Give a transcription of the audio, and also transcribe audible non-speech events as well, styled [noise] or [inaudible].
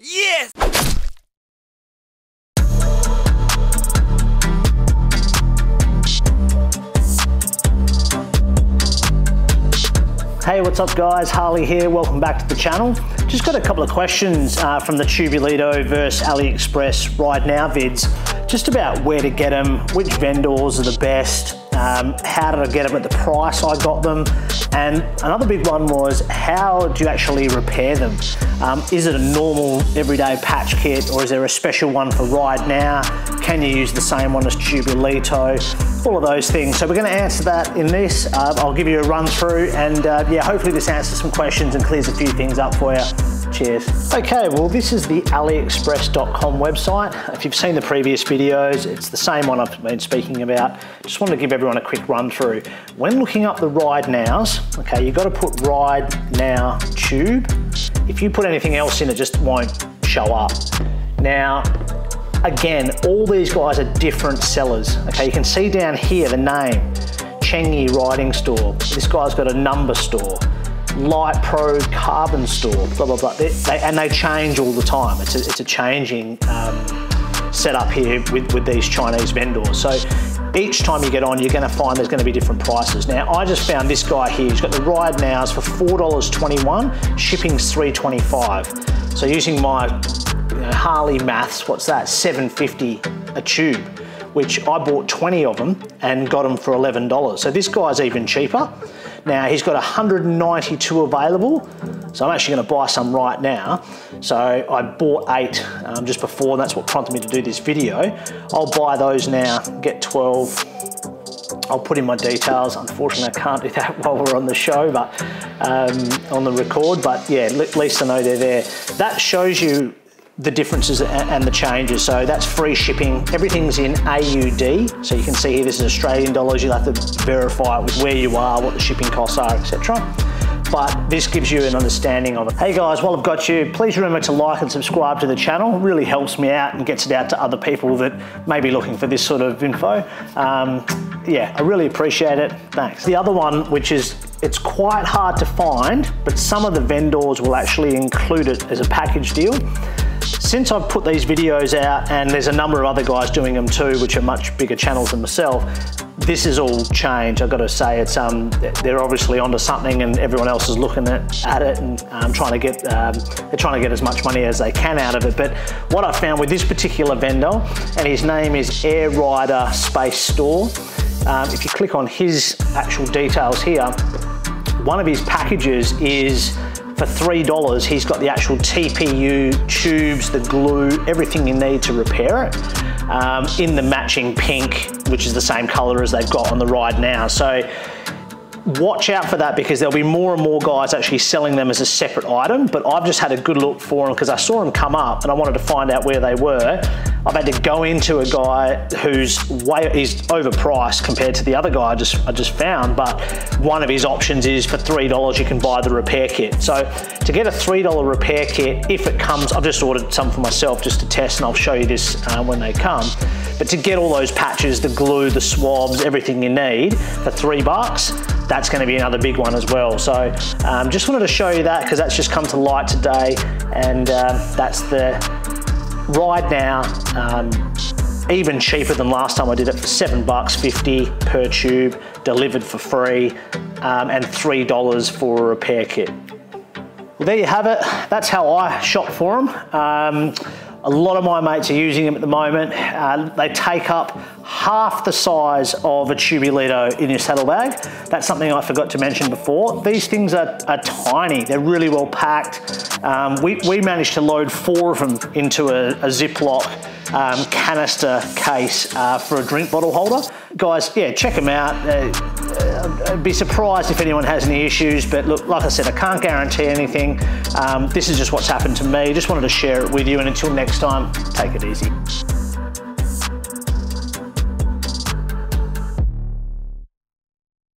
Yes! Hey, what's up guys? Harley here, welcome back to the channel. Just got a couple of questions uh, from the Tubolito versus AliExpress Ride Now vids, just about where to get them, which vendors are the best, um, how did I get them at the price I got them, and another big one was how do you actually repair them? Um, is it a normal everyday patch kit or is there a special one for Ride Now? Can you use the same one as Tubolito? All of those things. So we're going to answer that in this. Uh, I'll give you a run through and uh, yeah, hopefully this answers some questions and clears a few things up for you. Cheers. Okay, well this is the aliexpress.com website. If you've seen the previous videos, it's the same one I've been speaking about. Just wanted to give everyone a quick run through. When looking up the Ride Nows, okay, you've got to put Ride Now Tube. If you put anything else in, it just won't show up. Now, again, all these guys are different sellers. Okay, you can see down here the name, Chengi Riding Store. This guy's got a number store. Light Pro Carbon Store, blah, blah, blah. They, they, and they change all the time. It's a, it's a changing um, setup here with, with these Chinese vendors. So each time you get on, you're gonna find there's gonna be different prices. Now, I just found this guy here. He's got the Ride Nows for $4.21, shipping's $3.25. So using my you know, Harley maths, what's that? 750 a tube, which I bought 20 of them and got them for $11. So this guy's even cheaper. Now he's got 192 available, so I'm actually gonna buy some right now. So I bought eight um, just before, and that's what prompted me to do this video. I'll buy those now, get 12. I'll put in my details. Unfortunately, I can't do that [laughs] while we're on the show, but um, on the record, but yeah, at least I know they're there. That shows you the differences and the changes. So that's free shipping. Everything's in AUD. So you can see here, this is Australian dollars. You'll have to verify it with where you are, what the shipping costs are, etc. But this gives you an understanding of it. Hey guys, while I've got you, please remember to like and subscribe to the channel. It really helps me out and gets it out to other people that may be looking for this sort of info. Um, yeah, I really appreciate it. Thanks. The other one, which is it's quite hard to find, but some of the vendors will actually include it as a package deal. Since I've put these videos out, and there's a number of other guys doing them too, which are much bigger channels than myself, this has all changed. I've got to say, it's um, they're obviously onto something, and everyone else is looking at, at it and um, trying to get um, they're trying to get as much money as they can out of it. But what I found with this particular vendor, and his name is Air Rider Space Store. Um, if you click on his actual details here, one of his packages is for $3, he's got the actual TPU, tubes, the glue, everything you need to repair it um, in the matching pink, which is the same color as they've got on the ride now. So watch out for that because there'll be more and more guys actually selling them as a separate item, but I've just had a good look for them because I saw them come up and I wanted to find out where they were. I've had to go into a guy who's way is overpriced compared to the other guy I just I just found, but one of his options is for three dollars you can buy the repair kit. So to get a three dollar repair kit, if it comes, I've just ordered some for myself just to test, and I'll show you this uh, when they come. But to get all those patches, the glue, the swabs, everything you need for three bucks, that's going to be another big one as well. So um, just wanted to show you that because that's just come to light today, and uh, that's the Ride Now, um, even cheaper than last time I did it for seven bucks 50 per tube, delivered for free, um, and $3 for a repair kit. Well, there you have it. That's how I shop for them. Um, a lot of my mates are using them at the moment. Uh, they take up half the size of a Tubolito in your saddlebag. That's something I forgot to mention before. These things are, are tiny. They're really well packed. Um, we, we managed to load four of them into a, a Ziploc um, canister case uh, for a drink bottle holder. Guys, yeah, check them out. Uh, I'd be surprised if anyone has any issues, but look, like I said, I can't guarantee anything. Um, this is just what's happened to me. Just wanted to share it with you, and until next time, take it easy.